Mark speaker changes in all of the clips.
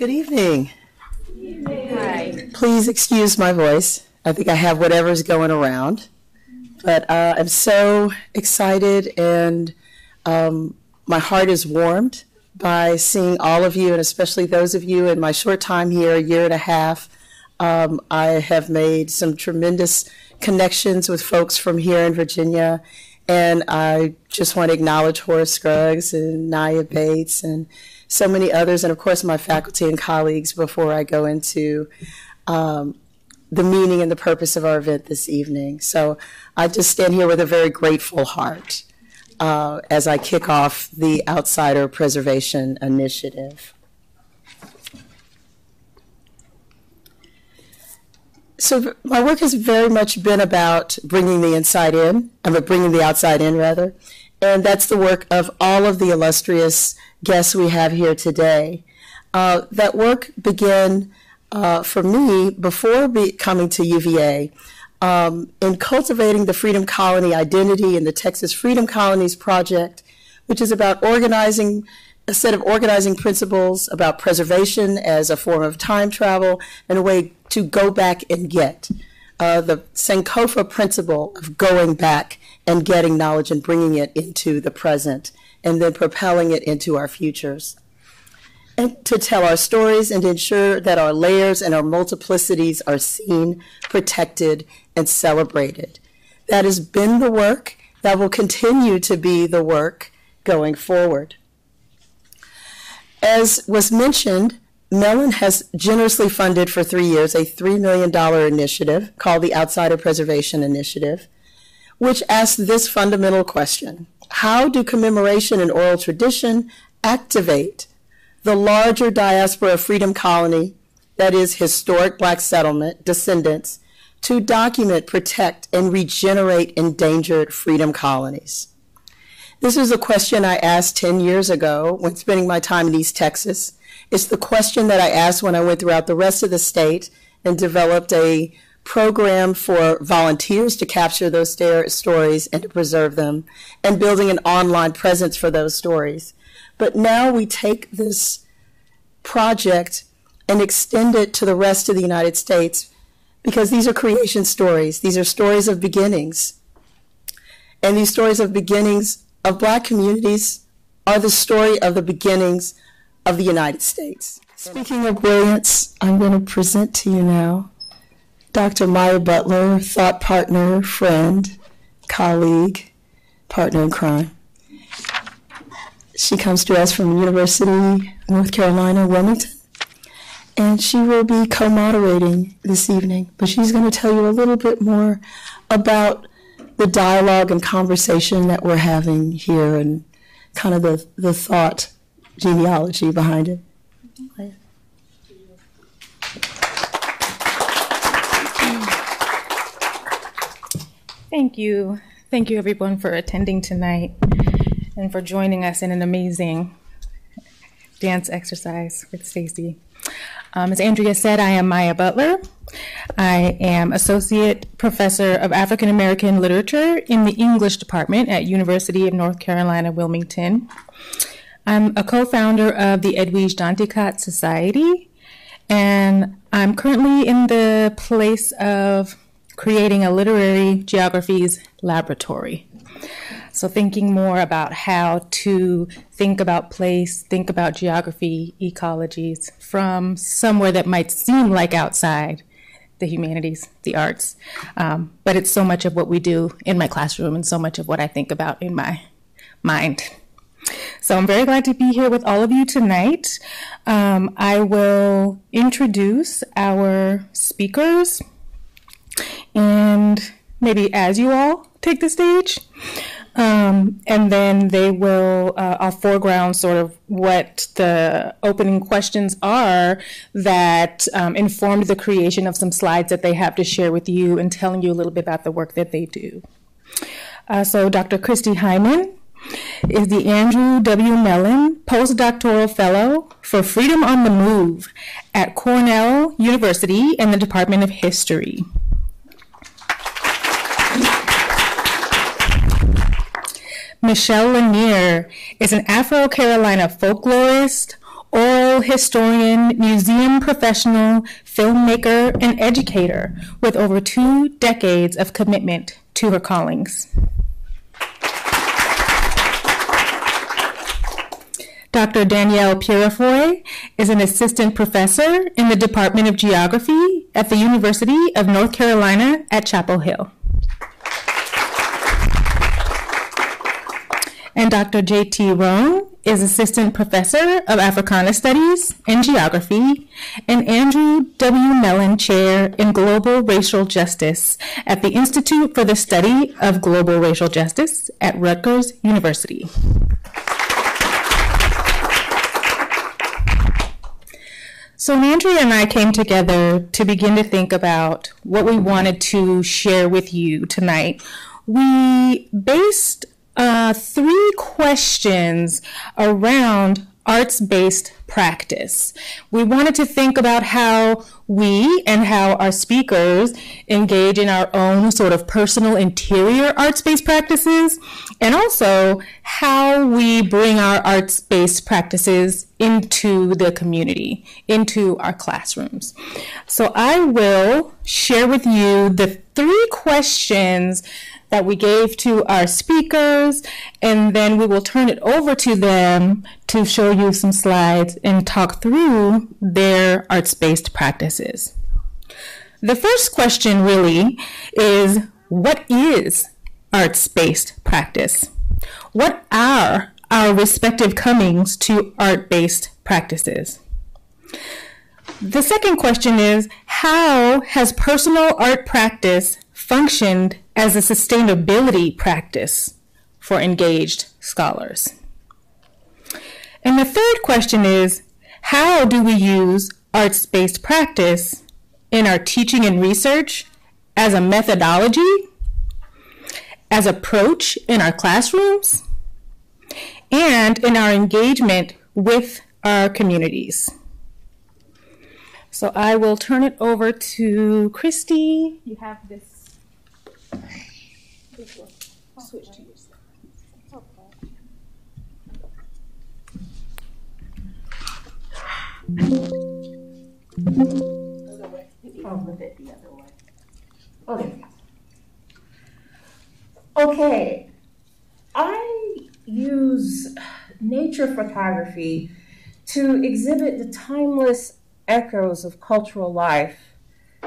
Speaker 1: Good evening. Hi. Please excuse my voice. I think I have whatever's going around. But uh, I'm so excited and um, my heart is warmed by seeing all of you, and especially those of you in my short time here, a year and a half. Um, I have made some tremendous connections with folks from here in Virginia, and I just want to acknowledge Horace Scruggs and Naya Bates and so many others, and of course my faculty and colleagues before I go into um, the meaning and the purpose of our event this evening. So I just stand here with a very grateful heart uh, as I kick off the Outsider Preservation Initiative. So my work has very much been about bringing the inside in, about bringing the outside in, rather, and that's the work of all of the illustrious guests we have here today. Uh, that work began uh, for me before be, coming to UVA um, in cultivating the Freedom Colony identity in the Texas Freedom Colonies Project, which is about organizing a set of organizing principles about preservation as a form of time travel and a way to go back and get. Uh, the Sankofa principle of going back and getting knowledge and bringing it into the present and then propelling it into our futures. And to tell our stories and ensure that our layers and our multiplicities are seen, protected, and celebrated. That has been the work, that will continue to be the work going forward. As was mentioned, Mellon has generously funded for three years a $3 million initiative called the Outsider Preservation Initiative, which asks this fundamental question how do commemoration and oral tradition activate the larger diaspora of Freedom Colony, that is, historic black settlement descendants, to document, protect, and regenerate endangered freedom colonies? This is a question I asked 10 years ago when spending my time in East Texas. It's the question that I asked when I went throughout the rest of the state and developed a program for volunteers to capture those stories and to preserve them, and building an online presence for those stories. But now we take this project and extend it to the rest of the United States because these are creation stories. These are stories of beginnings. And these stories of beginnings of black communities are the story of the beginnings of the United States. Speaking of brilliance, I'm going to present to you now Dr. Maya Butler, thought partner, friend, colleague, partner in crime. She comes to us from the University of North Carolina, Wilmington, and she will be co-moderating this evening. But she's going to tell you a little bit more about the dialogue and conversation that we're having here and kind of the, the thought genealogy behind it.
Speaker 2: Thank you. Thank you, everyone, for attending tonight and for joining us in an amazing dance exercise with Stacy. Um, as Andrea said, I am Maya Butler. I am Associate Professor of African American Literature in the English Department at University of North Carolina, Wilmington. I'm a co-founder of the Edwidge Danticat Society, and I'm currently in the place of creating a literary geographies laboratory. So, thinking more about how to think about place, think about geography, ecologies from somewhere that might seem like outside the humanities, the arts. Um, but it's so much of what we do in my classroom and so much of what I think about in my mind. So I'm very glad to be here with all of you tonight. Um, I will introduce our speakers and maybe as you all take the stage. Um, and then they will, uh, I'll foreground sort of what the opening questions are that um, informed the creation of some slides that they have to share with you and telling you a little bit about the work that they do. Uh, so Dr. Christy Hyman is the Andrew W. Mellon Postdoctoral Fellow for Freedom on the Move at Cornell University in the Department of History. Michelle Lanier is an Afro Carolina folklorist, oral historian, museum professional, filmmaker, and educator with over two decades of commitment to her callings. Dr. Danielle Purifoy is an assistant professor in the Department of Geography at the University of North Carolina at Chapel Hill. And Dr. J.T. Roane is Assistant Professor of Africana Studies and Geography and Andrew W. Mellon Chair in Global Racial Justice at the Institute for the Study of Global Racial Justice at Rutgers University. So Andrea and I came together to begin to think about what we wanted to share with you tonight. We based uh, three questions around arts based practice. We wanted to think about how we and how our speakers engage in our own sort of personal interior arts based practices, and also how we bring our arts based practices into the community, into our classrooms. So I will share with you the three questions that we gave to our speakers, and then we will turn it over to them to show you some slides and talk through their arts based practices. The first question really is what is arts based practice? What are our respective comings to art based practices? The second question is how has personal art practice functioned as a sustainability practice for engaged scholars? And the third question is how do we use arts based practice in our teaching and research as a methodology, as approach in our classrooms, and in our engagement with our communities? So I will turn it over to Christy. You have this switch to your
Speaker 3: Okay. Okay. I use nature photography to exhibit the timeless echoes of cultural life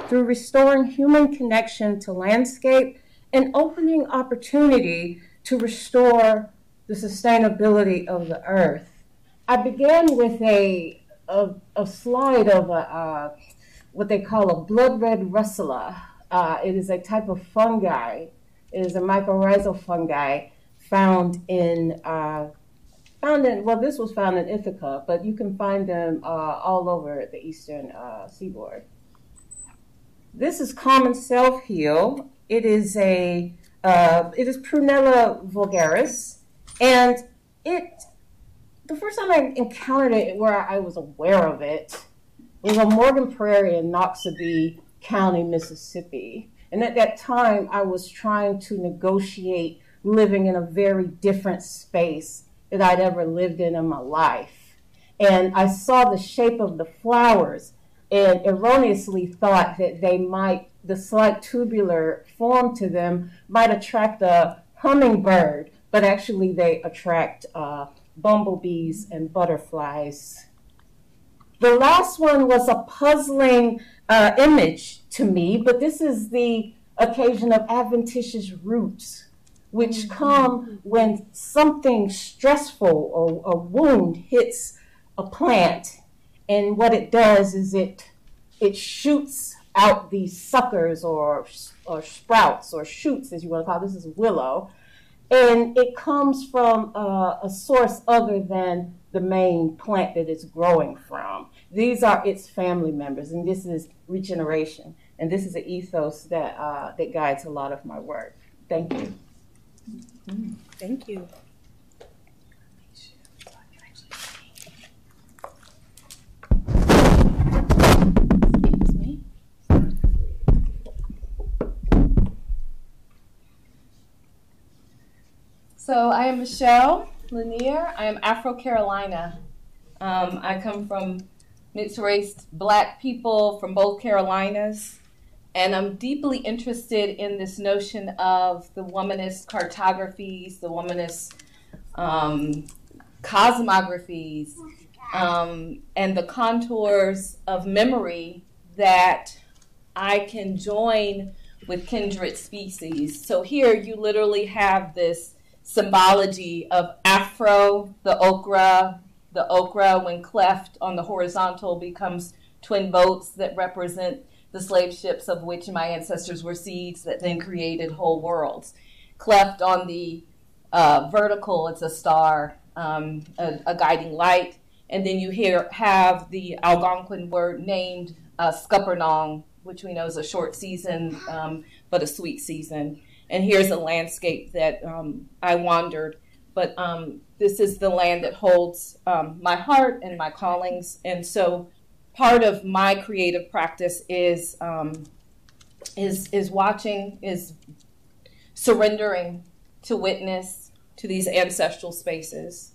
Speaker 3: through restoring human connection to landscape and opening opportunity to restore the sustainability of the earth. I began with a, a, a slide of a, uh, what they call a blood red russula. Uh, it is a type of fungi. It is a mycorrhizal fungi found in uh, found in well, this was found in Ithaca, but you can find them uh, all over the eastern uh, seaboard. This is common self heal, it is a uh, it is Prunella vulgaris, and it the first time I encountered it, where I was aware of it, was on Morgan Prairie in Noxubee County, Mississippi. And at that time, I was trying to negotiate living in a very different space that I'd ever lived in in my life. And I saw the shape of the flowers and erroneously thought that they might the slight tubular form to them might attract a hummingbird, but actually they attract uh, bumblebees and butterflies. The last one was a puzzling uh, image to me, but this is the occasion of adventitious roots, which mm-hmm. come when something stressful or a wound hits a plant, and what it does is it it shoots out these suckers or, or sprouts or shoots, as you want to call it. This is willow. And it comes from uh, a source other than the main plant that it's growing from. These are its family members, and this is regeneration. And this is an ethos that, uh, that guides a lot of my work. Thank you.
Speaker 2: Thank you.
Speaker 4: So I am Michelle Lanier. I am Afro Carolina.
Speaker 5: Um, I come from mixed race black people from both Carolinas. And I'm deeply interested in this notion of the womanist cartographies, the womanist um, cosmographies, um, and the contours of memory that I can join with kindred species. So here you literally have this symbology of afro, the okra, the okra when cleft on the horizontal becomes twin boats that represent the slave ships of which my ancestors were seeds that then created whole worlds. Cleft on the uh, vertical, it's a star, um, a, a, guiding light. And then you hear, have the Algonquin word named uh, Scuppernong, which we know is a short season, um, but a sweet season. And here's a landscape that um, I wandered. But um, this is the land that holds um, my heart and my callings. And so part of my creative practice is um, is is watching, is surrendering to witness to these ancestral spaces.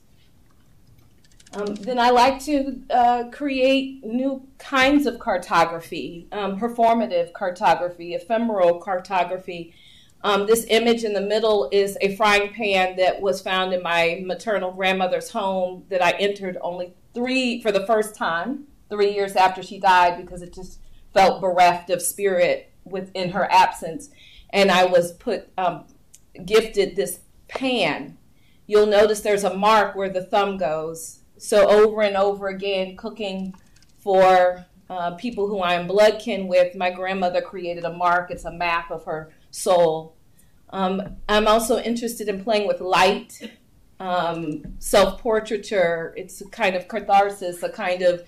Speaker 5: Um, then I like to uh, create new kinds of cartography, um, performative cartography, ephemeral cartography. Um, this image in the middle is a frying pan that was found in my maternal grandmother's home that I entered only three for the first time three years after she died because it just felt bereft of spirit within her absence. And I was put um, gifted this pan. You'll notice there's a mark where the thumb goes. So over and over again, cooking for uh, people who I am blood kin with, my grandmother created a mark. It's a map of her soul. Um, I'm also interested in playing with light, um, self portraiture. It's a kind of catharsis, a kind of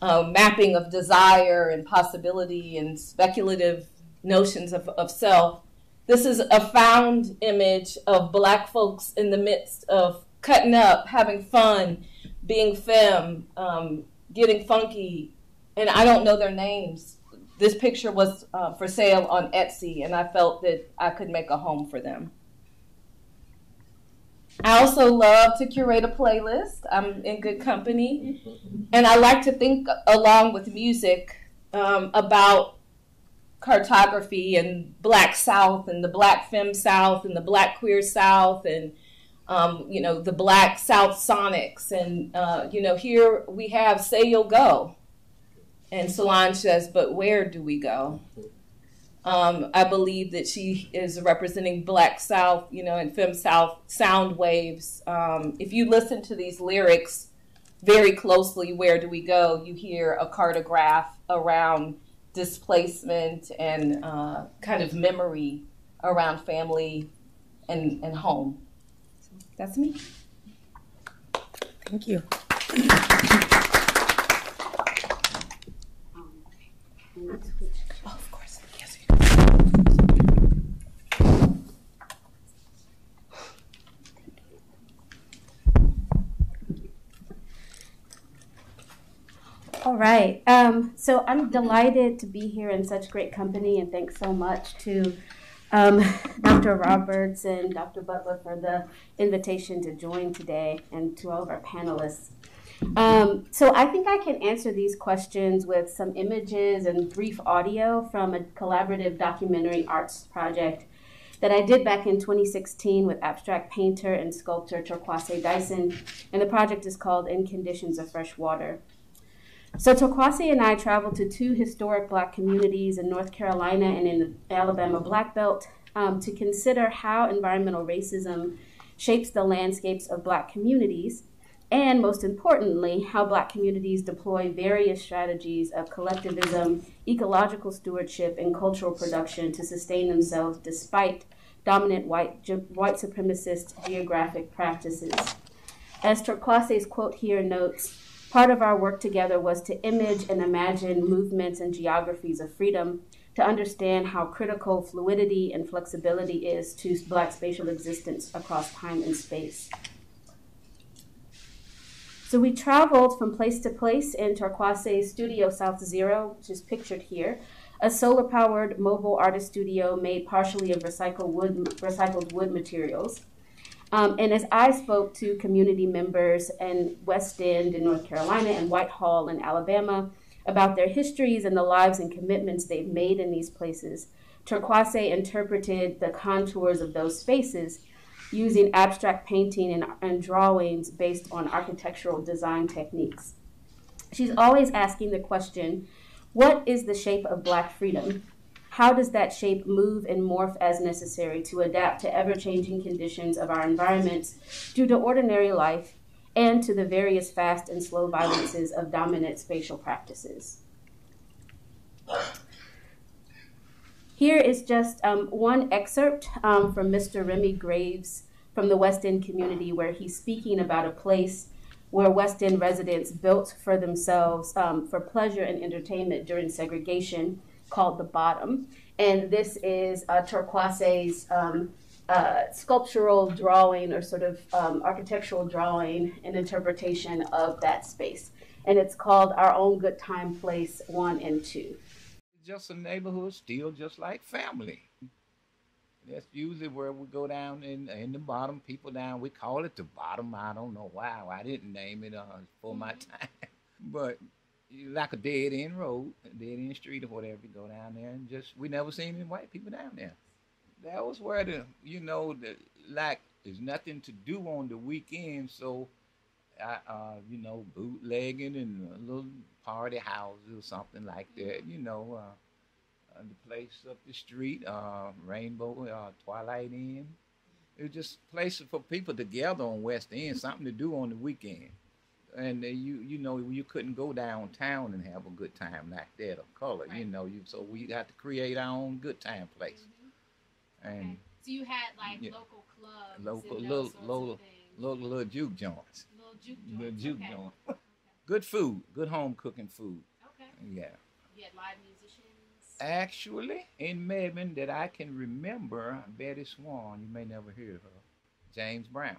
Speaker 5: uh, mapping of desire and possibility and speculative notions of, of self. This is a found image of black folks in the midst of cutting up, having fun, being femme, um, getting funky, and I don't know their names. This picture was uh, for sale on Etsy, and I felt that I could make a home for them. I also love to curate a playlist. I'm in good company. And I like to think along with music um, about cartography and Black South and the Black Femme South and the Black Queer South and um, you know the Black South Sonics and uh, you know here we have Say You'll Go, and Solange says, but where do we go? Um, I believe that she is representing Black South, you know, and Femme South sound waves. Um, if you listen to these lyrics very closely, Where Do We Go? you hear a cartograph around displacement and uh, kind of memory around family and, and home. That's me.
Speaker 2: Thank you.
Speaker 6: All right. Um, so I'm delighted to be here in such great company, and thanks so much to um, Dr. Roberts and Dr. Butler for the invitation to join today, and to all of our panelists. Um, so I think I can answer these questions with some images and brief audio from a collaborative documentary arts project that I did back in 2016 with abstract painter and sculptor Torkwase Dyson, and the project is called In Conditions of Fresh Water. So Torkwase and I traveled to two historic black communities in North Carolina and in the Alabama Black Belt um, to consider how environmental racism shapes the landscapes of black communities, and most importantly, how black communities deploy various strategies of collectivism, ecological stewardship, and cultural production to sustain themselves despite dominant white, white supremacist geographic practices. As Torkwase's quote here notes, Part of our work together was to image and imagine movements and geographies of freedom, to understand how critical fluidity and flexibility is to Black spatial existence across time and space. So we traveled from place to place in Torkwase's studio South Zero, which is pictured here, a solar-powered mobile artist studio made partially of recycled wood, recycled wood materials. Um, and as I spoke to community members in West End in North Carolina and Whitehall in Alabama about their histories and the lives and commitments they've made in these places, Torkwase interpreted the contours of those spaces using abstract painting and, and drawings based on architectural design techniques. She's always asking the question what is the shape of Black freedom? How does that shape move and morph as necessary to adapt to ever changing conditions of our environments due to ordinary life and to the various fast and slow violences of dominant spatial practices? Here is just um, one excerpt um, from Mr. Remy Graves from the West End community, where he's speaking about a place where West End residents built for themselves um, for pleasure and entertainment during segregation called The Bottom. And this is uh, um, uh, sculptural drawing or sort of um, architectural drawing and interpretation of that space. And it's called Our Own Good Time Place 1 and 2.
Speaker 7: Just a neighborhood, still just like family. That's usually where we go down in in the bottom. People down, we call it the bottom. I don't know why. I didn't name it uh, for my mm-hmm. time, but like a dead end road, a dead end street or whatever. You go down there and just we never seen any white people down there. That was where the you know the like there's nothing to do on the weekend, so I uh, you know bootlegging and a little party houses or something like that. You know. Uh, uh, the place up the street, uh, Rainbow, uh, Twilight Inn. It was just places for people to gather on West End, something to do on the weekend and uh, you you know you couldn't go downtown and have a good time like that or color right. you know you so we had to create our own good time place
Speaker 8: mm-hmm. and okay. so you had like yeah, local clubs
Speaker 7: local little little, little little juke joints
Speaker 8: little juke joints little
Speaker 7: juke okay. joints okay. good food good home cooking food
Speaker 8: okay
Speaker 7: yeah
Speaker 8: you had live musicians
Speaker 7: actually in Mebane that I can remember Betty Swann you may never hear her James Brown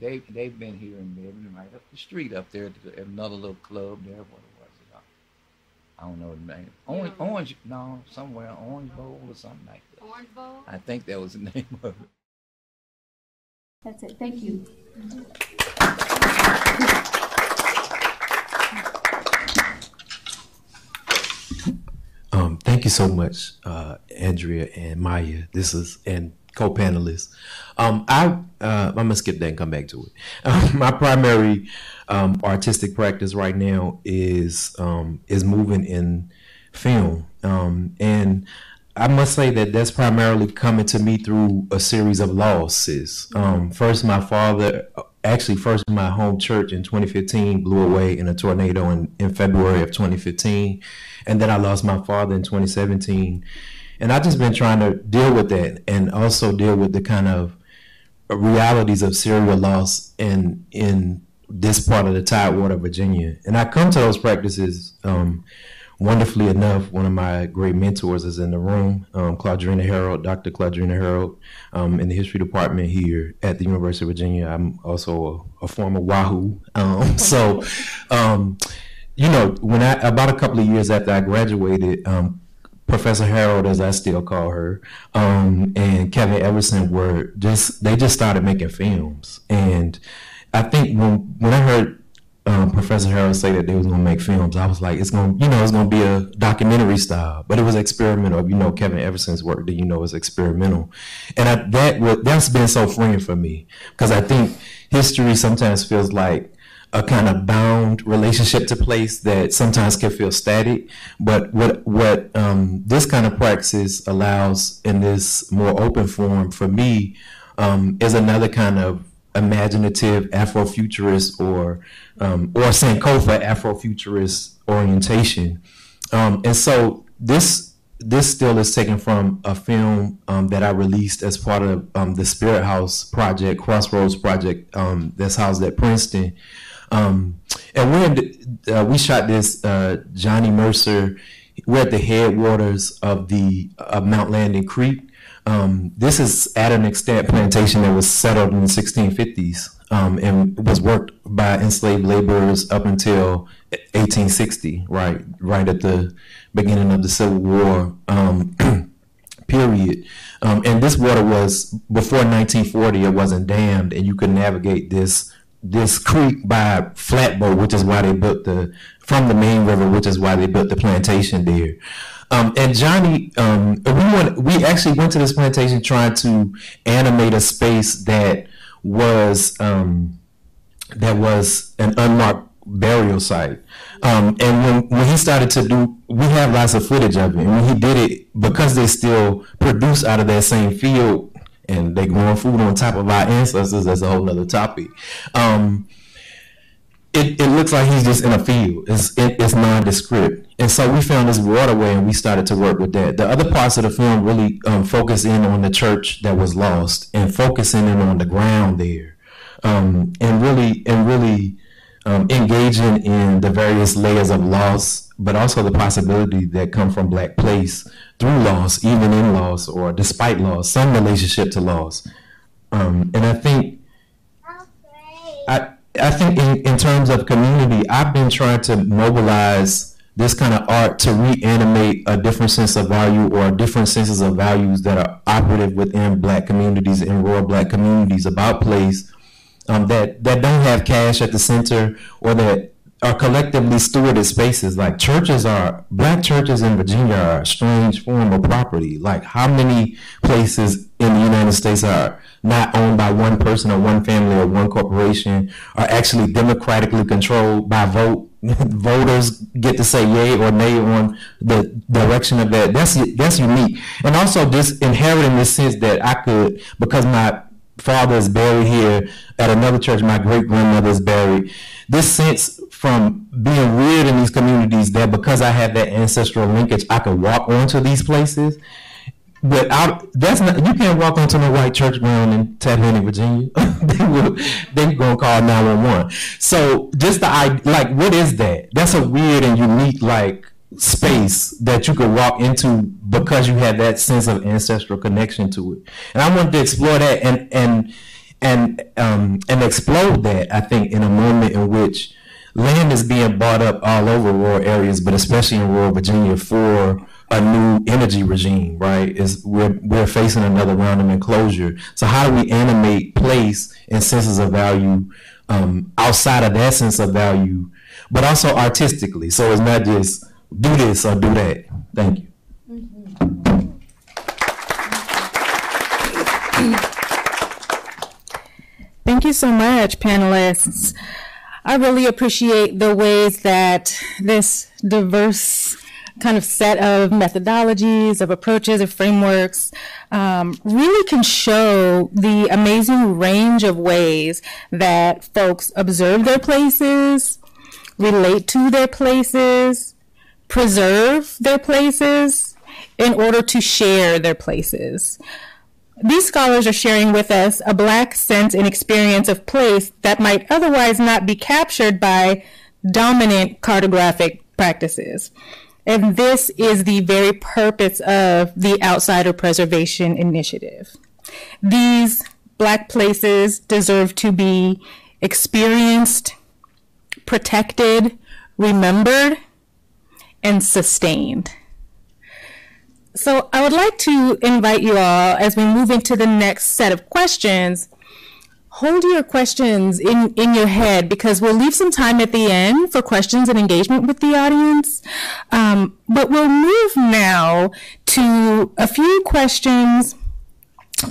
Speaker 7: they they've been here in Mebane, right up the street up there at another little club there. What was it? I don't know the name. Orange, yeah. Orange, no, somewhere Orange Bowl or something like that.
Speaker 8: Orange Bowl.
Speaker 7: I think that was the name of it.
Speaker 6: That's it. Thank you.
Speaker 9: Um, thank you so much, uh, Andrea and Maya. This is and co-panelists. Um, I uh, I'm gonna skip that and come back to it. Um, my primary um, artistic practice right now is um, is moving in film, um, and I must say that that's primarily coming to me through a series of losses. Um, first, my father, actually, first my home church in 2015 blew away in a tornado in, in February of 2015, and then I lost my father in 2017 and I've just been trying to deal with that and also deal with the kind of realities of serial loss in in this part of the Tidewater, Virginia. And I come to those practices. Um, wonderfully enough, one of my great mentors is in the room, um, Claudrena Harold, Dr. Claudrena Harold, um, in the history department here at the University of Virginia. I'm also a, a former Wahoo. Um, so, um, you know, when I about a couple of years after I graduated, um, Professor Harold, as I still call her, um, and Kevin Everson were just they just started making films, and I think when when I heard um, Professor Harold say that they was gonna make films, I was like, it's gonna you know it's gonna be a documentary style, but it was experimental. You know, Kevin Everson's work that you know is experimental, and I, that that's been so freeing for me. Because I think history sometimes feels like a kind of bound relationship to place that sometimes can feel static. But what what um, this kind of practice allows in this more open form for me um, is another kind of imaginative Afrofuturist or um, or Sankofa Afrofuturist orientation. Um, and so this this still is taken from a film um, that I released as part of um, the Spirit House project, Crossroads project, um, that's housed at Princeton. Um, and we're uh, we shot this uh, Johnny Mercer. We're at the headwaters of the uh, Mount Landing Creek. Um, this is at an extent plantation that was settled in the 1650s um, and was worked by enslaved laborers up until 1860, right, right at the beginning of the Civil War. Um, period. Um, and this water was before 1940. It wasn't dammed, and you could navigate this this creek by flatboat, which is why they built the from the main river, which is why they built the plantation there. Um, and Johnny, um, we went, we actually went to this plantation trying to animate a space that was um, that was an unmarked burial site. Um, and when, when he started to do, we have lots of footage of it. And when he did it, because they still produce out of that same field and they growing food on top of our ancestors, that's a whole other topic. Um, it, it looks like he's just in a field. It's, it, it's nondescript. And so we found this waterway and we started to work with that. The other parts of the film really um, focus in on the church that was lost and focusing in on the ground there. Um, and really, and really um, engaging in the various layers of loss, but also the possibility that come from black place through loss, even in loss or despite loss, some relationship to loss. Um, and I think, I, I think in, in terms of community, I've been trying to mobilize this kind of art to reanimate a different sense of value or different senses of values that are operative within black communities and rural black communities about place um, that that don't have cash at the center or that are collectively stewarded spaces. Like churches are black churches in Virginia are a strange form of property. Like how many places in the United States are not owned by one person or one family or one corporation are actually democratically controlled by vote voters get to say yay or nay on the direction of that. That's that's unique, and also this inheriting this sense that I could because my father is buried here at another church. My great grandmother is buried. This sense from being reared in these communities that because I have that ancestral linkage, I could walk onto these places. But I, that's not you can't walk onto no white church ground in Tappahannock, Virginia. they will they gonna call nine one one. So just the idea, like what is that? That's a weird and unique like space that you could walk into because you have that sense of ancestral connection to it. And I wanted to explore that and and and um, and explode that. I think in a moment in which land is being bought up all over rural areas, but especially in rural Virginia for a new energy regime. Right? Is we're we're facing another round of enclosure. So how do we animate place and senses of value um, outside of that sense of value, but also artistically? So it's not just do this or do that. Thank you.
Speaker 2: Thank you so much, panelists. I really appreciate the ways that this diverse kind of set of methodologies, of approaches, of frameworks um, really can show the amazing range of ways that folks observe their places, relate to their places, preserve their places in order to share their places. These scholars are sharing with us a black sense and experience of place that might otherwise not be captured by dominant cartographic practices. And this is the very purpose of the Outsider Preservation Initiative. These black places deserve to be experienced, protected, remembered, and sustained. So I would like to invite you all as we move into the next set of questions. Hold your questions in, in your head because we'll leave some time at the end for questions and engagement with the audience. Um, but we'll move now to a few questions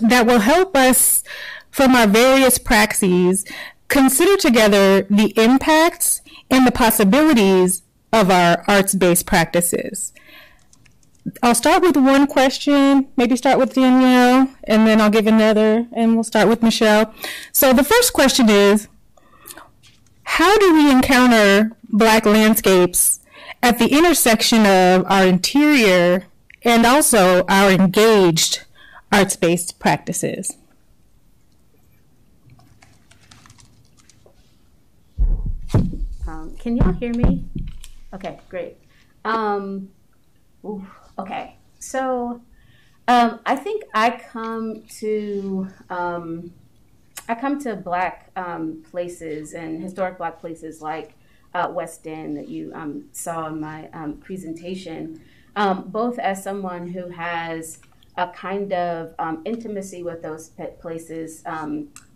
Speaker 2: that will help us from our various praxis consider together the impacts and the possibilities of our arts based practices. I'll start with one question, maybe start with Danielle, and then I'll give another, and we'll start with Michelle. So the first question is How do we encounter Black landscapes at the intersection of our interior and also our engaged arts based practices?
Speaker 6: Um, can y'all hear me? Okay, great. Um, oof, okay, so um, I think I come to um, I come to Black um, places and historic Black places like uh, West End that you um, saw in my um, presentation, um, both as someone who has a kind of intimacy with those places.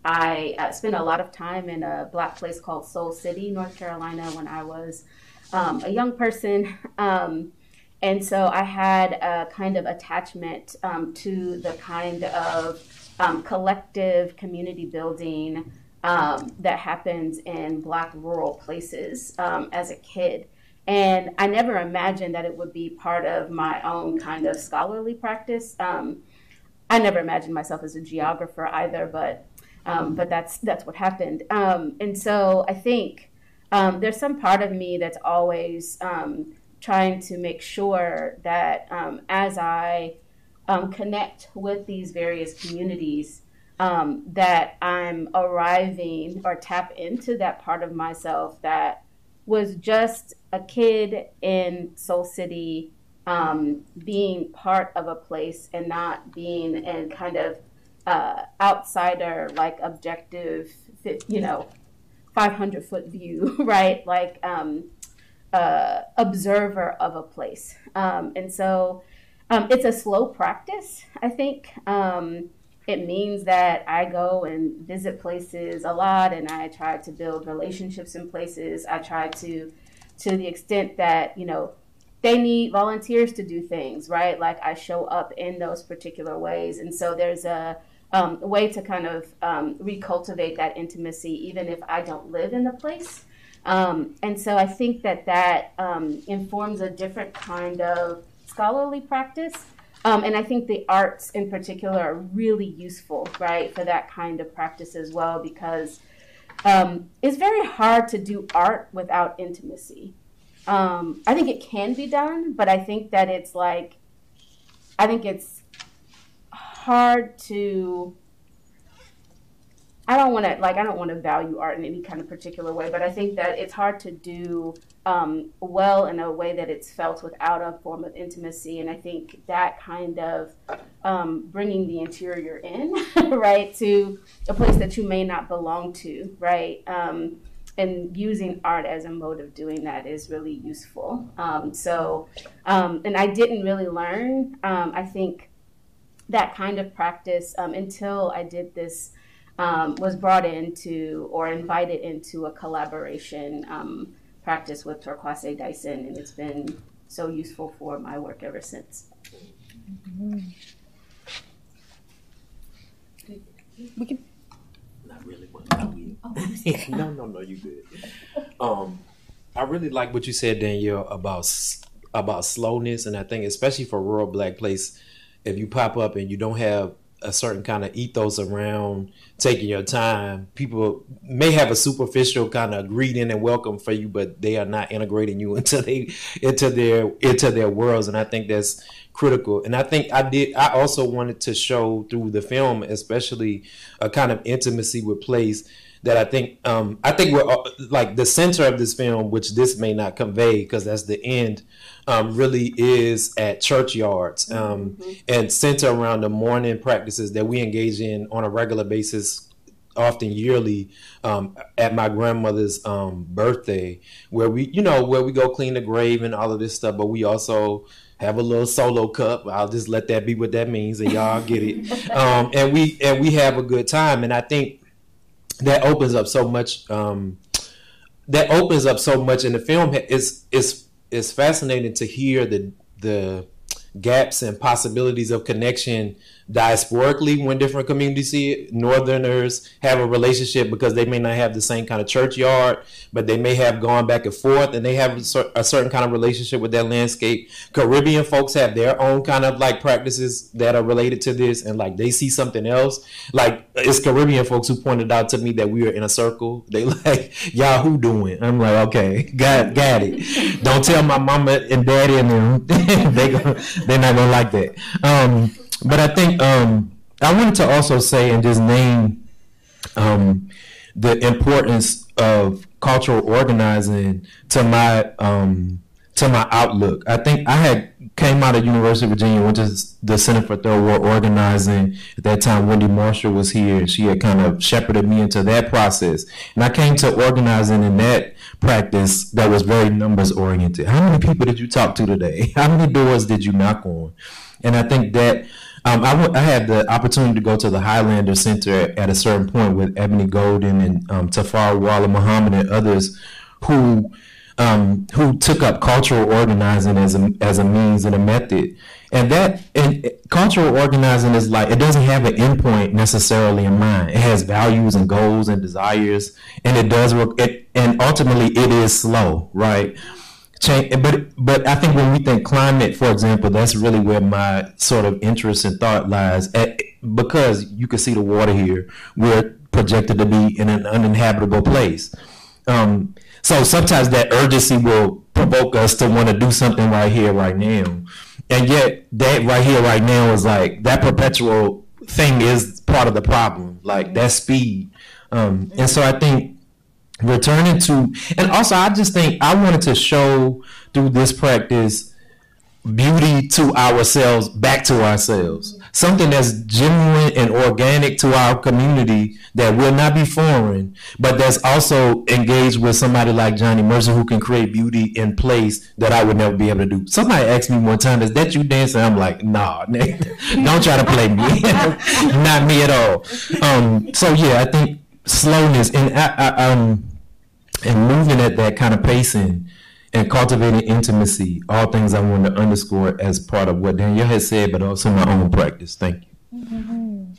Speaker 6: I uh, spent a lot of time in a black place called Soul City, North Carolina, when I was a young person. Um, and so I had a kind of attachment um, to the kind of um, collective community building that happens in black rural places as a kid. And I never imagined that it would be part of my own kind of scholarly practice. Um, I never imagined myself as a geographer either, but um, but that's that's what happened. Um, and so I think um, there's some part of me that's always um, trying to make sure that um, as I connect with these various communities, that I'm arriving or tap into that part of myself that was just a kid in Soul City um, being part of a place and not being in kind of uh, outsider, like objective, you know, 500 foot view, right? Like um, uh, observer of a place. Um, and so um, it's a slow practice, I think. Um, it means that I go and visit places a lot and I try to build relationships in places. I try to, to the extent that, you know, they need volunteers to do things, right? Like I show up in those particular ways. And so there's a, um, a way to kind of um, recultivate that intimacy, even if I don't live in the place. Um, and so I think that that um, informs a different kind of scholarly practice um, and I think the arts in particular are really useful, right, for that kind of practice as well, because um, it's very hard to do art without intimacy. Um, I think it can be done, but I think that it's like, I think it's hard to I don't want to like I don't want to value art in any kind of particular way, but I think that it's hard to do um, well in a way that it's felt without a form of intimacy, and I think that kind of um, bringing the interior in, right, to a place that you may not belong to, right, um, and using art as a mode of doing that is really useful. Um, so, um, and I didn't really learn, um, I think, that kind of practice until I did this um, was brought into or invited into a collaboration um, practice with Torkwase Dyson, and it's been so useful for my work ever since.
Speaker 9: We can. Not really, but I no, no, no, you good. Um, I really like what you said, Danielle, about about slowness, and I think especially for rural black place, if you pop up and you don't have a certain kind of ethos around taking your time. People may have a superficial kind of greeting and welcome for you, but they are not integrating you into they into their into their worlds, and I think that's critical. And I think I did. I also wanted to show through the film, especially a kind of intimacy with place that I think um, I think we're like the center of this film, which this may not convey because that's the end um, really is at churchyards um, mm-hmm. and center around the mourning practices that we engage in on a regular basis often yearly um, at my grandmother's um, birthday where we you know where we go clean the grave and all of this stuff but we also have a little solo cup i'll just let that be what that means and y'all get it um, and we and we have a good time and i think that opens up so much um, that opens up so much in the film. Is is it's fascinating to hear the the gaps and possibilities of connection diasporically when different communities see it. Northerners have a relationship because they may not have the same kind of churchyard, but they may have gone back and forth and they have a certain kind of relationship with that landscape. Caribbean folks have their own kind of like practices that are related to this and like they see something else. Like it's Caribbean folks who pointed out to me that we were in a circle. They like, y'all who doing? I'm like, okay, got got it. Don't tell my mama and daddy and them. they they're not gonna like that. Um, but I think um, I wanted to also say and just name um, the importance of cultural organizing to my um, to my outlook. I think I had came out of University of Virginia, went to the Center for Third World Organizing. At that time, Wendy Marshall was here. She had kind of shepherded me into that process. And I came to organizing in that practice that was very numbers oriented. How many people did you talk to today? How many doors did you knock on? And I think that Um, I, w- I had the opportunity to go to the Highlander Center at a certain point with Ebony Golden and um, Tafar Walla Muhammad and others who um, who took up cultural organizing as a, as a means and a method. And that and cultural organizing is like it doesn't have an endpoint necessarily in mind. It has values and goals and desires, and it does. It, and ultimately, it is slow, right? Change. But but I think when we think climate, for example, that's really where my sort of interest and thought lies. At, because you can see the water here, we're projected to be in an uninhabitable place. Um, so sometimes that urgency will provoke us to want to do something right here, right now. And yet, that right here, right now is like that perpetual thing is part of the problem, like that speed. Um, and so I think returning to and also i just think i wanted to show through this practice beauty to ourselves back to ourselves. Something that's genuine and organic to our community that will not be foreign but that's also engaged with somebody like johnny mercer who can create beauty in place that i would never be able to do. Somebody asked me one time is that you dancing? I'm like nah don't try to play me. Not me at all. Um, so yeah i think slowness and I, I, um, and moving at that kind of pacing and cultivating intimacy, all things I want to underscore as part of what Danielle has said, but also my own practice. Thank you.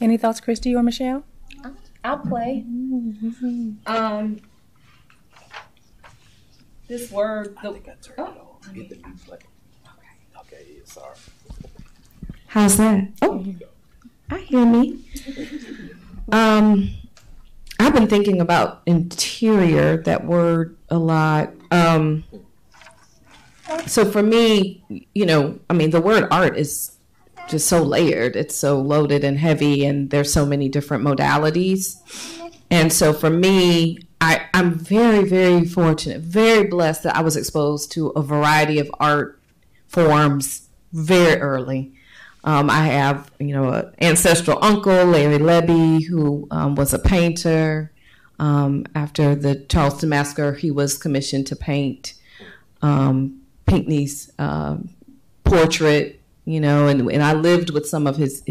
Speaker 2: Any thoughts, Christy or Michelle?
Speaker 4: I'll play. Um, this word. The, oh,
Speaker 5: Okay, sorry. How's that? Oh, I hear me. Um, I've been thinking about interior, that word, a lot. Um, so for me, you know, I mean, the word art is just so layered. It's so loaded and heavy, and there's so many different modalities. And so for me, I, I'm very, very fortunate, very blessed that I was exposed to a variety of art forms very early. Um, I have, you know, an ancestral uncle, Larry Lebby, who um, was a painter. Um, after the Charleston massacre, he was commissioned to paint um, Pinckney's uh, portrait, you know, and, and I lived with some of his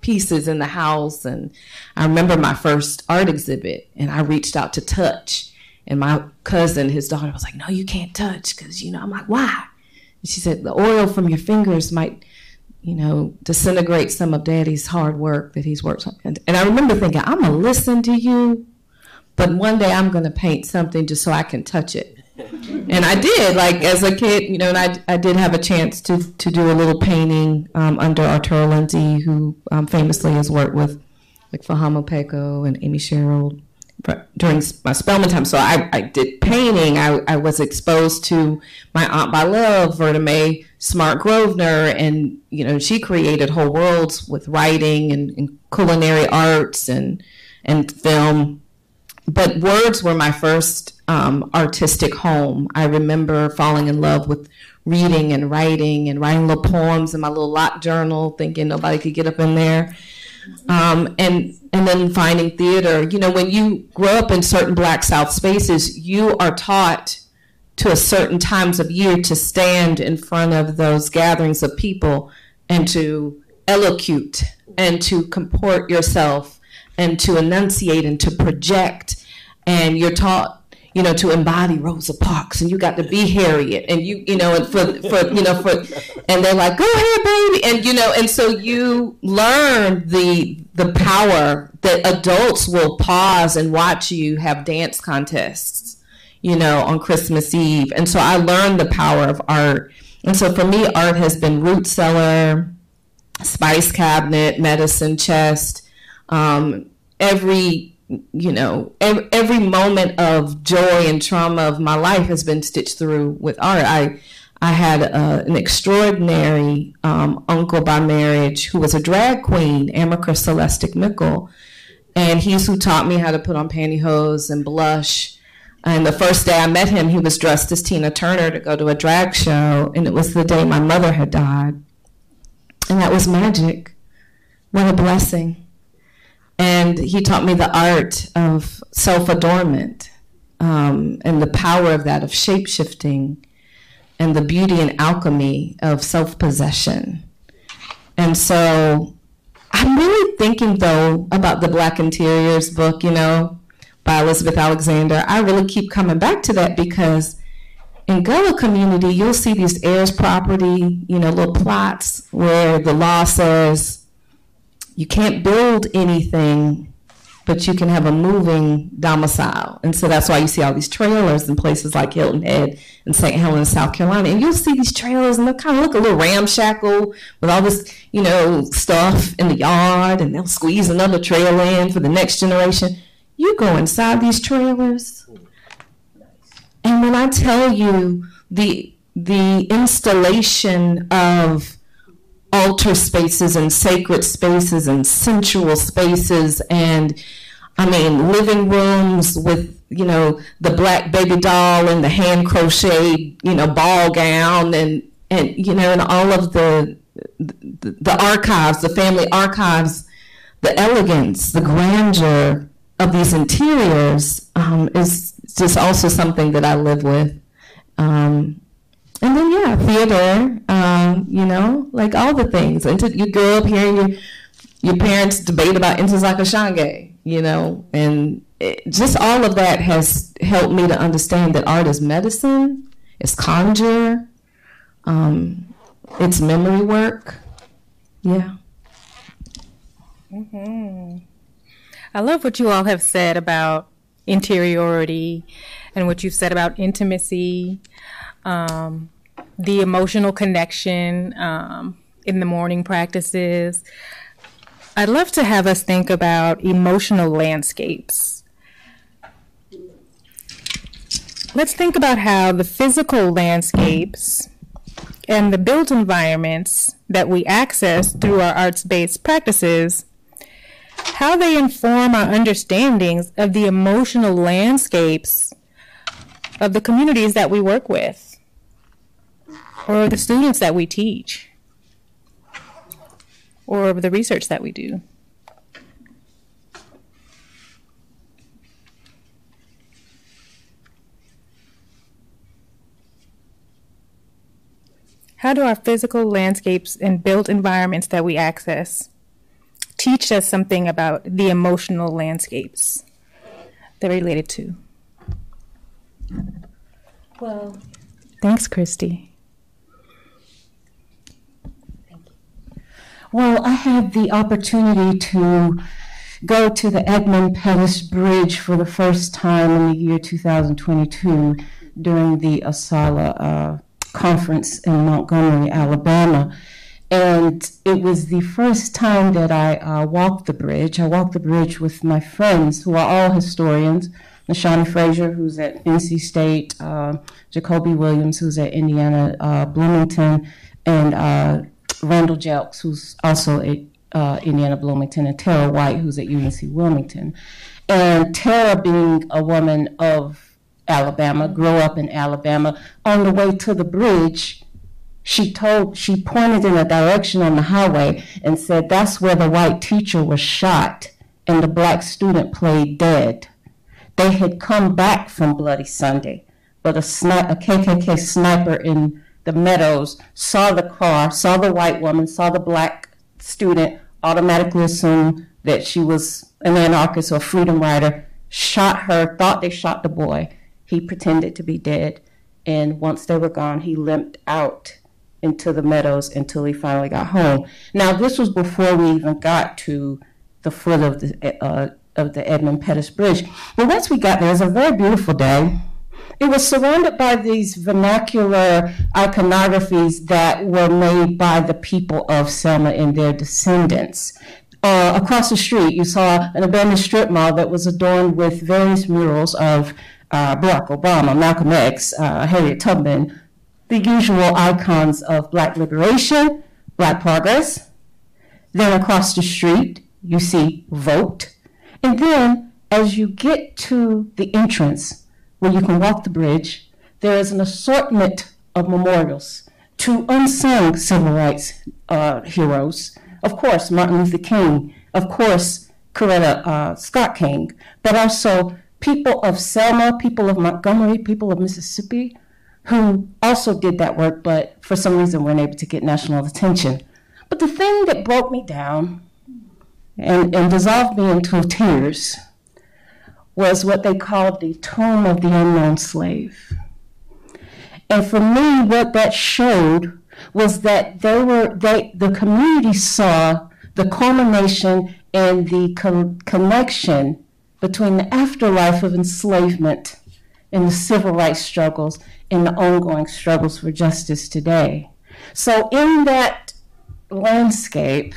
Speaker 5: pieces in the house. And I remember my first art exhibit, and I reached out to touch. And my cousin, his daughter, was like, No, you can't touch. Because, you know, I'm like, Why? And she said, The oil from your fingers might you know, disintegrate some of daddy's hard work that he's worked on. And, and I remember thinking, I'm going to listen to you, but one day I'm going to paint something just so I can touch it. and I did, like as a kid, you know, and I, I did have a chance to, to do a little painting um, under Arturo Lindsay, who um, famously has worked with like Fahamu Pecou and Amy Sherald during my Spelman time. So I, I did painting. I, I was exposed to my aunt by love, Vertamae Smart Grosvenor, and you know she created whole worlds with writing and, and culinary arts and and film. But words were my first um, artistic home. I remember falling in love with reading and writing and writing little poems in my little lock journal, thinking nobody could get up in there. Um, and and then finding theater. You know, when you grow up in certain Black South spaces, you are taught to a certain times of year to stand in front of those gatherings of people and to elocute and to comport yourself and to enunciate and to project. And you're taught you know, to embody Rosa Parks, and you got to be Harriet, and you, you know, and for, for, you know, for, and they're like, go ahead, baby, and you know, and so you learn the the power that adults will pause and watch you have dance contests, you know, on Christmas Eve, and so I learned the power of art, and so for me, art has been root cellar, spice cabinet, medicine chest, um, every you know, every, every moment of joy and trauma of my life has been stitched through with art. I, I had uh, an extraordinary um, uncle by marriage who was a drag queen, Amicus Celestic Mickle, and he's who taught me how to put on pantyhose and blush. And the first day I met him, he was dressed as Tina Turner to go to a drag show, and it was the day my mother had died. And that was magic. What a blessing. And he taught me the art of self adornment um, and the power of that, of shape shifting. and the beauty and alchemy of self possession. And so I'm really thinking, though, about the Black Interiors book, you know, by Elizabeth Alexander. I really keep coming back to that because in Gullah community, you'll see these heirs property, you know, little plots where the law says you can't build anything, but you can have a moving domicile. And so that's why you see all these trailers in places like Hilton Head and St. Helens, South Carolina. And you'll see these trailers and they'll kind of look a little ramshackle with all this, you know, stuff in the yard and they'll squeeze another trailer in for the next generation. You go inside these trailers and when I tell you the the installation of altar spaces and sacred spaces and sensual spaces and I mean living rooms with you know the black baby doll and the hand crocheted you know ball gown and and you know and all of the the, the archives the family archives the elegance the grandeur of these interiors um, is just also something that I live with. Um, and then yeah, theater, um, you know, like all the things. And you grow up hearing your your parents debate about Ntozake you know, and it, just all of that has helped me to understand that art is medicine, it's conjure, um, it's memory work. Yeah.
Speaker 2: Mm-hmm. I love what you all have said about interiority and what you've said about intimacy, um, the emotional connection um, in the morning practices. I'd love to have us think about emotional landscapes. Let's think about how the physical landscapes and the built environments that we access through our arts based practices how they inform our understandings of the emotional landscapes of the communities that we work with or the students that we teach or the research that we do. How do our physical landscapes and built environments that we access teach us something about the emotional landscapes they're related to.
Speaker 3: Well,
Speaker 2: thanks, Christy.
Speaker 3: Well, I had the opportunity to go to the Edmund Pettus Bridge for the first time in the year 2022 during the ASALH uh, conference in Montgomery, Alabama. And it was the first time that I uh, walked the bridge. I walked the bridge with my friends who are all historians. Nishani Frazier, who's at NC State, uh, Jakobi Williams, who's at Indiana uh, Bloomington, and uh, Randal Jelks, who's also at uh, Indiana Bloomington, and Tara White, who's at UNC Wilmington. And Tara, being a woman of Alabama, grew up in Alabama, on the way to the bridge, she told she pointed in a direction on the highway and said that's where the white teacher was shot and the black student played dead. They had come back from bloody sunday but a, sni- a kkk sniper in the meadows saw the car saw the white woman saw the black student automatically assumed that she was an anarchist or a freedom rider shot her thought they shot the boy. He pretended to be dead. And once they were gone he limped out into the meadows until he finally got home. Now, this was before we even got to the foot of the uh, of the Edmund Pettus Bridge. But once we got there, it was a very beautiful day. It was surrounded by these vernacular iconographies that were made by the people of Selma and their descendants. Uh, across the street, you saw an abandoned strip mall that was adorned with various murals of uh, Barack Obama, Malcolm X, uh, Harriet Tubman, the usual icons of black liberation, black progress. Then across the street, you see vote. And then as you get to the entrance where you can walk the bridge, there is an assortment of memorials to unsung civil rights uh, heroes. Of course, Martin Luther King. Of course, Coretta uh, Scott King. But also people of Selma, people of Montgomery, people of Mississippi, who also did that work, but for some reason weren't able to get national attention. But the thing that broke me down and, and dissolved me into tears was what they called the tomb of the unknown slave. And for me, what that showed was that they were they the community saw the culmination and the connection between the afterlife of enslavement and the civil rights struggles in the ongoing struggles for justice today. So in that landscape,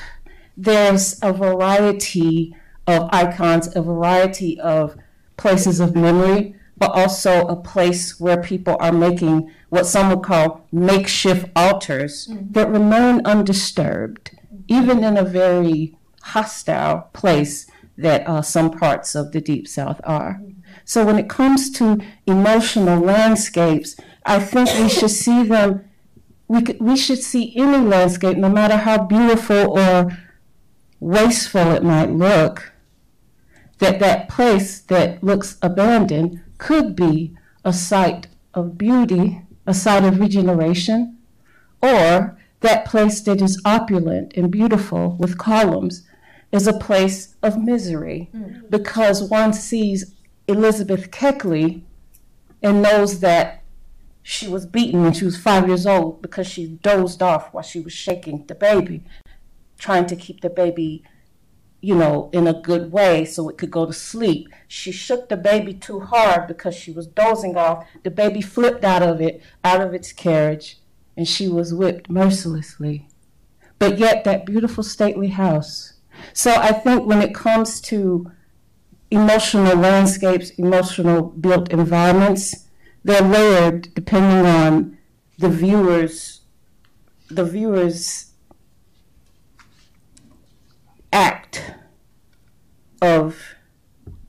Speaker 3: there's a variety of icons, a variety of places of memory, but also a place where people are making what some would call makeshift altars mm-hmm. that remain undisturbed, even in a very hostile place that uh, some parts of the Deep South are. Mm-hmm. So when it comes to emotional landscapes, I think we should see them. We could, we should see any landscape, no matter how beautiful or wasteful it might look, that that place that looks abandoned could be a site of beauty, a site of regeneration, or that place that is opulent and beautiful with columns is a place of misery mm-hmm. because one sees Elizabeth Keckley and knows that she was beaten when she was five years old because she dozed off while she was shaking the baby, trying to keep the baby, you know, in a good way so it could go to sleep. She shook the baby too hard because she was dozing off. The baby flipped out of it, out of its carriage, and she was whipped mercilessly. But yet, that beautiful, stately house. So I think when it comes to emotional landscapes, emotional built environments. They're layered depending on the viewers, the viewers act of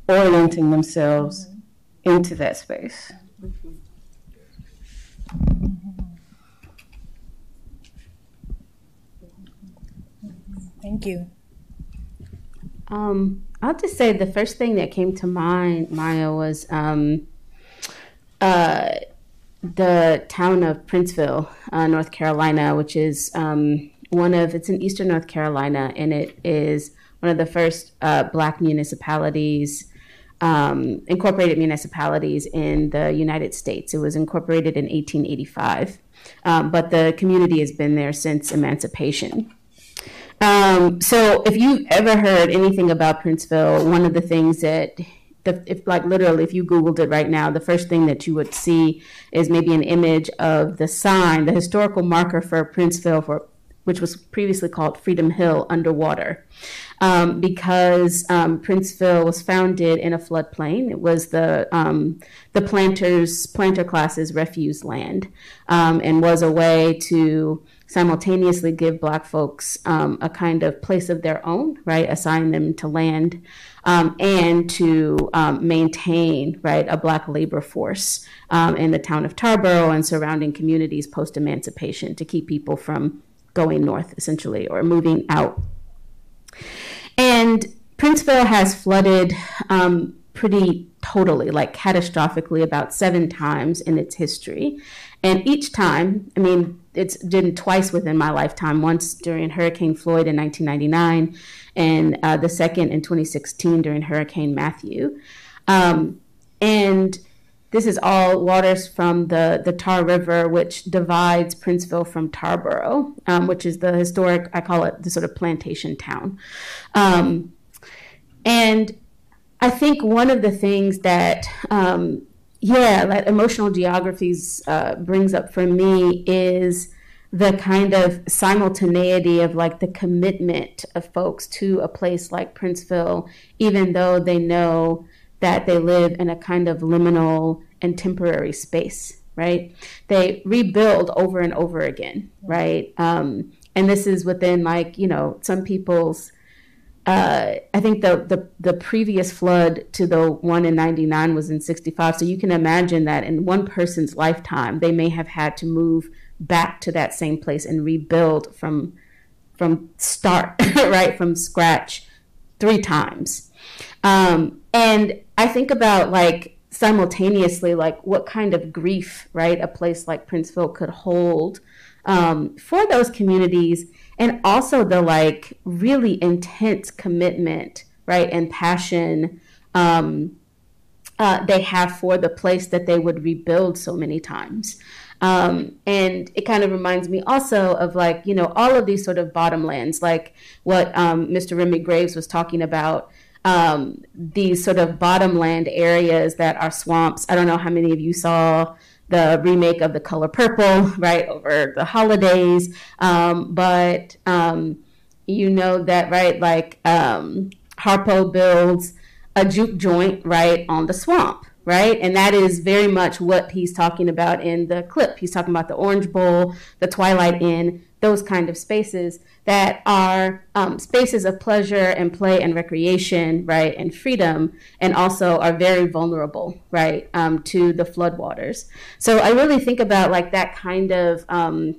Speaker 3: orienting themselves into that space.
Speaker 2: Thank you.
Speaker 6: Um, I'll just say the first thing that came to mind, Maya, was um, uh, the town of Princeville, uh, North Carolina, which is um, one of it's in eastern North Carolina, and it is one of the first uh, Black municipalities. Um, incorporated municipalities in the United States. It was incorporated in 1885, um, but the community has been there since emancipation. Um, so if you ever heard anything about Princeville, one of the things that the, if like literally if you googled it right now the first thing that you would see is maybe an image of the sign the historical marker for princeville for which was previously called freedom hill underwater. Um, because um, princeville was founded in a floodplain. It was the um, the planters planter classes refuse land um, and was a way to simultaneously give Black folks um, a kind of place of their own, right? Assign them to land um, and to um, maintain, right, a Black labor force um, in the town of Tarboro and surrounding communities post emancipation to keep people from going north, essentially, or moving out. And Princeville has flooded um, pretty totally, like catastrophically, about seven times in its history. And each time, I mean, it's been twice within my lifetime. Once during Hurricane Floyd in 1999, and uh, the second in 2016 during Hurricane Matthew. Um, and this is all waters from the, the Tar River, which divides Princeville from Tarboro, um, which is the historic, I call it the sort of plantation town. Um, and I think one of the things that um, yeah, that emotional geographies uh, brings up for me is the kind of simultaneity of like the commitment of folks to a place like Princeville, even though they know that they live in a kind of liminal and temporary space, right? They rebuild over and over again, right? Um, and this is within like, you know, some people's uh, I think the, the the previous flood to the one in '99 was in '65. So you can imagine that in one person's lifetime, they may have had to move back to that same place and rebuild from from start, right from scratch, three times. Um, and I think about like simultaneously like what kind of grief, right, a place like Princeville could hold um, for those communities, and also the like really intense commitment, right, and passion. Um, uh, they have for the place that they would rebuild so many times. Um, and it kind of reminds me also of like, you know, all of these sort of bottomlands, like what um, Mr. Remy Graves was talking about, um, these sort of bottomland areas that are swamps. I don't know how many of you saw the remake of The Color Purple, right, over the holidays. Um, but um, you know that, right, like um, Harpo builds a juke joint, right, on the swamp right? And that is very much what he's talking about in the clip. He's talking about the Orange Bowl, the Twilight Inn, those kind of spaces that are um, spaces of pleasure and play and recreation, right, and freedom, and also are very vulnerable, right, um, to the floodwaters. So I really think about like that kind of um,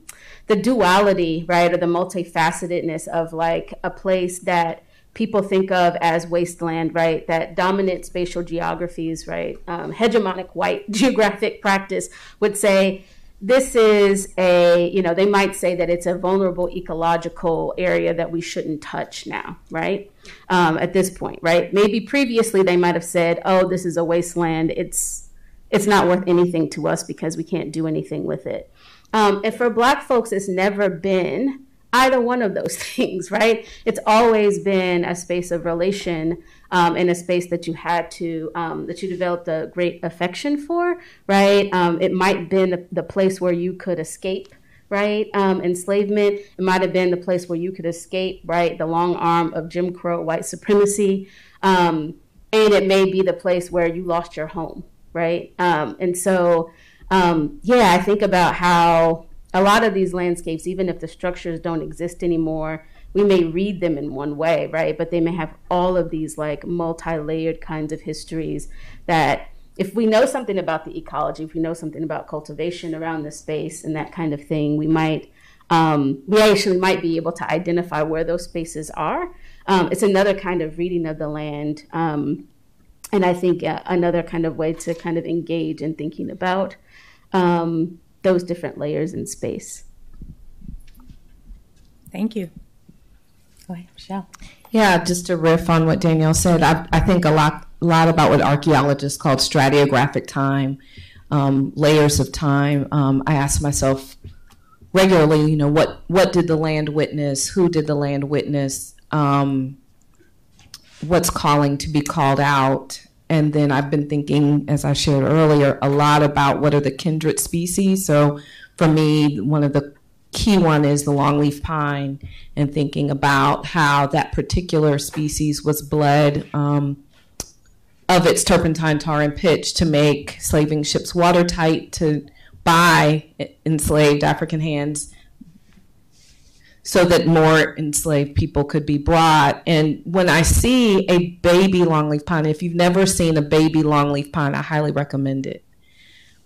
Speaker 6: the duality, right, or the multifacetedness of like a place that people think of as wasteland, right? That dominant spatial geographies, right? Um, hegemonic white geographic practice would say this is a, you know, they might say that it's a vulnerable ecological area that we shouldn't touch now, right? Um, at this point, right? Maybe previously they might have said, oh, this is a wasteland. It's it's not worth anything to us because we can't do anything with it. Um, and for Black folks, it's never been either one of those things, right? It's always been a space of relation um, and a space that you had to, um, that you developed a great affection for, right? Um, it might have been the, the, place where you could escape, right? Um, enslavement. It might have been the place where you could escape, right? The long arm of Jim Crow white supremacy. Um, and it may be the place where you lost your home, right? Um, and so, yeah, I think about how a lot of these landscapes, even if the structures don't exist anymore, we may read them in one way, right? But they may have all of these like multi layered kinds of histories that if we know something about the ecology, if we know something about cultivation around the space and that kind of thing, we might um, we actually might be able to identify where those spaces are. Um, it's another kind of reading of the land, um, and I think uh, another kind of way to kind of engage in thinking about um, those different layers in space.
Speaker 2: Thank you. Go ahead, Michelle.
Speaker 5: Yeah, just to riff on what Danielle said, I, I think a lot, lot about what archaeologists called stratigraphic time, um, layers of time. Um, I ask myself regularly, you know, what what did the land witness? Who did the land witness? Um, what's calling to be called out? And then I've been thinking, as I shared earlier, a lot about what are the kindred species. So for me, one of the key one is the longleaf pine, and thinking about how that particular species was bled um, of its turpentine, tar, and pitch to make slaving ships watertight to buy enslaved African hands so that more enslaved people could be brought. And when I see a baby longleaf pine, if you've never seen a baby longleaf pine, I highly recommend it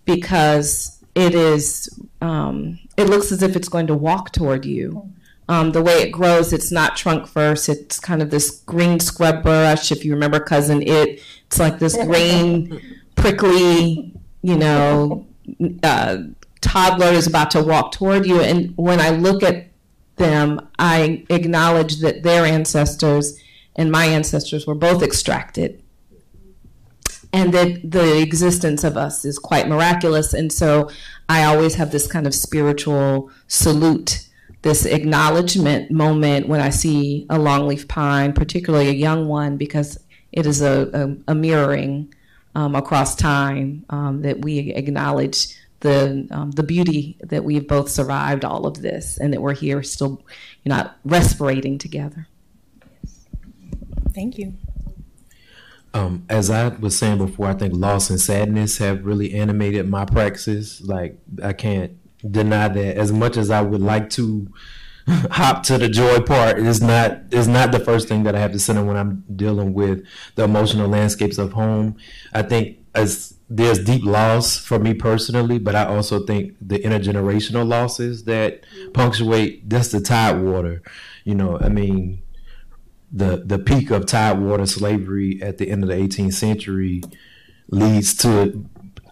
Speaker 5: because it is, um, it looks as if it's going to walk toward you. Um, the way it grows, it's not trunk first. It's kind of this green scrub brush. If you remember Cousin It, it's like this green, prickly, you know, uh, toddler is about to walk toward you. And when I look at them, I acknowledge that their ancestors and my ancestors were both extracted. And that the existence of us is quite miraculous. And so I always have this kind of spiritual salute, this acknowledgement moment when I see a longleaf pine, particularly a young one, because it is a, a, a mirroring um, across time um, that we acknowledge the um, the beauty that we've both survived all of this and that we're here still, you know, respirating together. yes.
Speaker 2: Thank you.
Speaker 9: Um, as I was saying before, I think loss and sadness have really animated my praxis. Like I can't deny that. As much as I would like to hop to the joy part, it's not it's not the first thing that I have to center when I'm dealing with the emotional landscapes of home. I think as there's deep loss for me personally, but I also think the intergenerational losses that punctuate just the tide water. You know, I mean, the the peak of tidewater slavery at the end of the 18th century leads to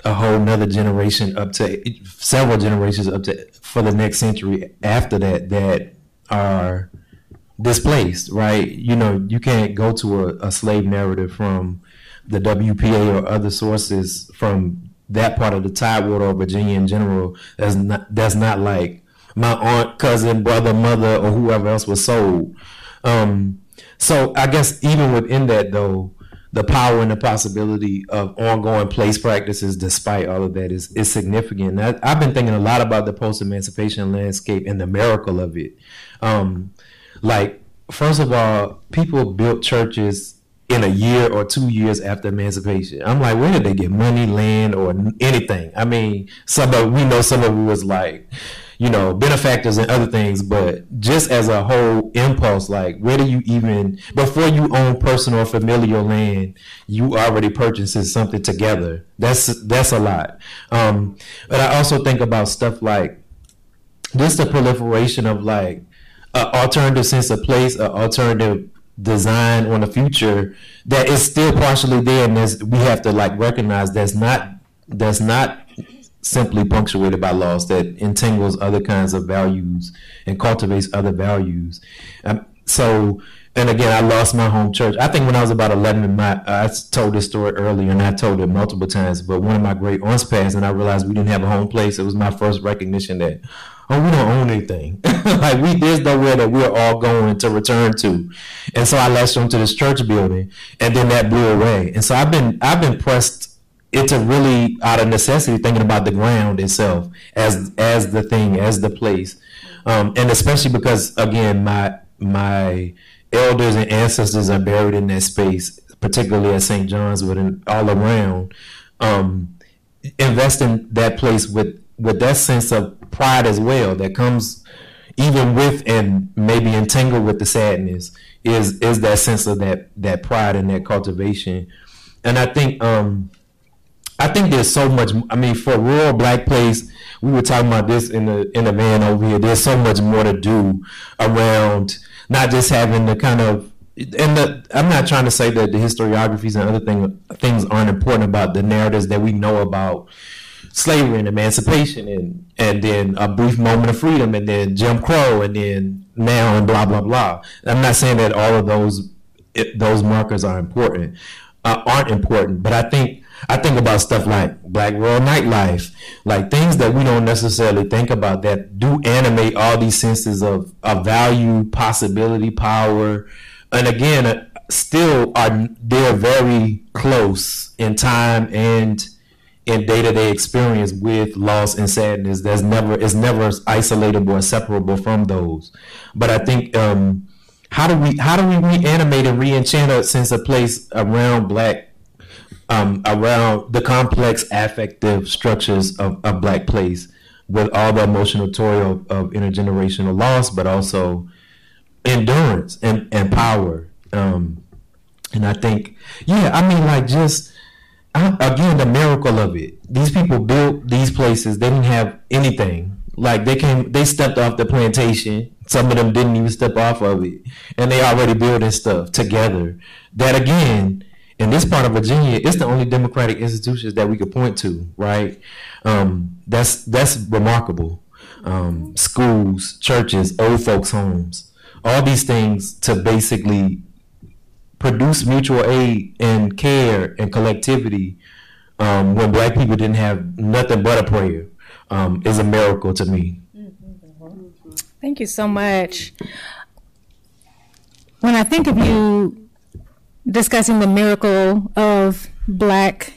Speaker 9: a whole nother generation up to several generations up to for the next century after that that are displaced, right? You know, you can't go to a, a slave narrative from the WPA or other sources from that part of the Tidewater or Virginia in general. That's not that's not like my aunt, cousin, brother, mother, or whoever else was sold. Um, so I guess even within that though, the power and the possibility of ongoing place practices despite all of that is, is significant. I, have been thinking a lot about the post emancipation landscape and the miracle of it. Um, like, first of all, people built churches in a year or two years after emancipation. I'm like, where did they get money, land, or anything? I mean, some of we know some of it was like, you know, benefactors and other things, but just as a whole impulse, like where do you even before you own personal familial land, you already purchasing something together. That's that's a lot. Um, but I also think about stuff like just the proliferation of like an alternative sense of place, an alternative design on the future that is still partially there and we have to like recognize that's not that's not simply punctuated by laws that entangles other kinds of values and cultivates other values um, so and again i lost my home church i think when i was about 11 my i told this story earlier and i told it multiple times but one of my great aunts passed and i realized we didn't have a home place it was my first recognition that oh, we don't own anything. like we there's nowhere that we're all going to return to. And so I latched onto this church building and then that blew away. And so I've been I've been pressed into really out of necessity thinking about the ground itself as as the thing, as the place. Um, and especially because again my my elders and ancestors are buried in that space, particularly at St. John's, but in, all around. Um, invest in that place with with that sense of pride as well that comes even with and maybe entangled with the sadness is is that sense of that that pride and that cultivation and i think um i think there's so much i mean for a rural black place we were talking about this in the in the van over here there's so much more to do around not just having the kind of and the, I'm not trying to say that the historiographies and other thing, things aren't important about the narratives that we know about slavery and emancipation and and then a brief moment of freedom and then Jim Crow and then now and blah blah blah. I'm not saying that all of those those markers are important uh, aren't important, but I think I think about stuff like black rural nightlife, like things that we don't necessarily think about that do animate all these senses of, of value, possibility, power, and again, uh, still are they're very close in time and in day-to-day experience with loss and sadness. That's never is never isolatable or separable from those. But i think um, how do we how do we reanimate and re-enchant a sense of place around black um, around the complex affective structures of, of black place with all the emotional toil of, of intergenerational loss but also endurance and, and power um, and i think yeah i mean like just again the miracle of it. These people built these places. They didn't have anything. Like they came, they stepped off the plantation. Some of them didn't even step off of it, and they already building stuff together. That again, in this part of Virginia, it's the only democratic institutions that we could point to. Right? Um, that's that's remarkable. Um, schools, churches, old folks' homes, all these things to basically produce mutual aid and care and collectivity um, when black people didn't have nothing but a prayer um, is a miracle to me.
Speaker 2: Thank you so much. When I think of you discussing the miracle of black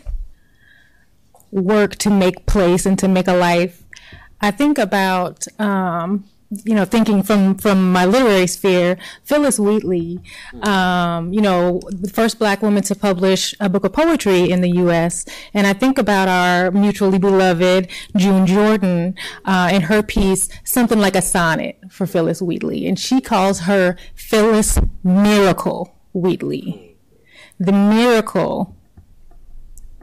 Speaker 2: work to make place and to make a life, I think about um, you know, thinking from from my literary sphere, Phillis Wheatley, um, you know, the first black woman to publish a book of poetry in the U.S. And I think about our mutually beloved June Jordan uh, in her piece, something like a sonnet for Phillis Wheatley, and she calls her Phillis Miracle Wheatley, the miracle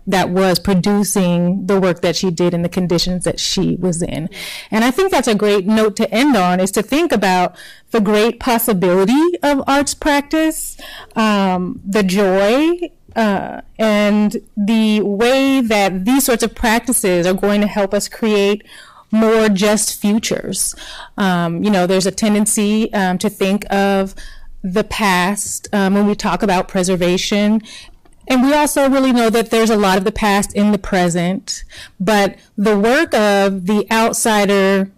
Speaker 2: that was producing the work that she did in the conditions that she was in. And I think that's a great note to end on is to think about the great possibility of arts practice, um, the joy uh, and the way that these sorts of practices are going to help us create more just futures. Um, you know, there's a tendency um, to think of the past um, when we talk about preservation. And we also really know that there's a lot of the past in the present, but the work of the outsider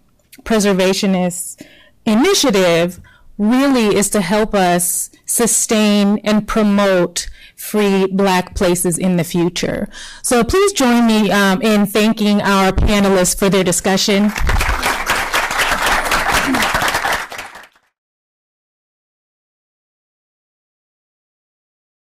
Speaker 2: preservationist initiative really is to help us sustain and promote free black places in the future. So please join me um, in thanking our panelists for their discussion.